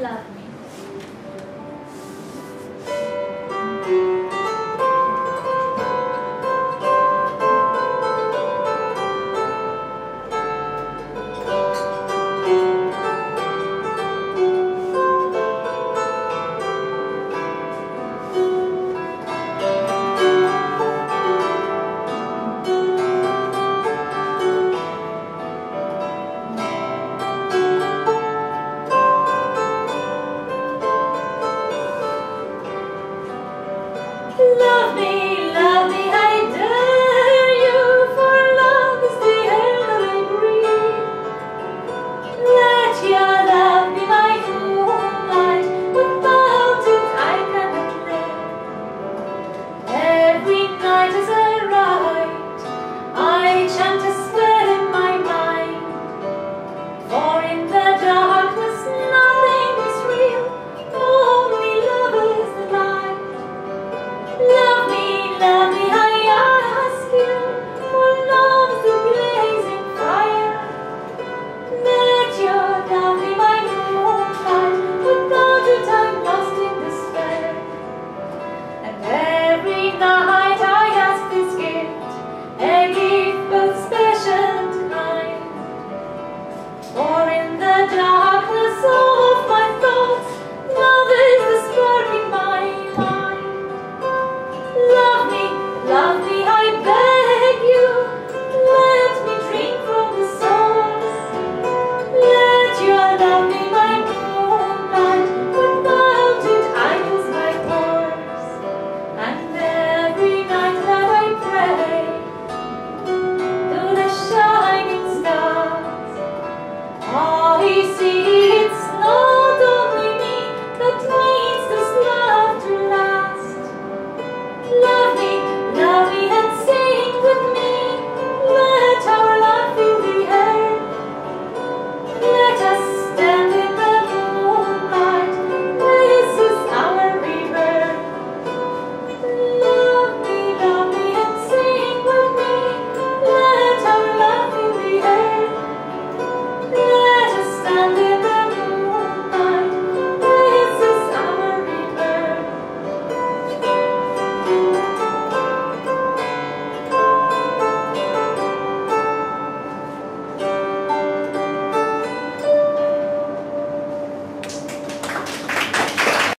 love me. love me. the dark.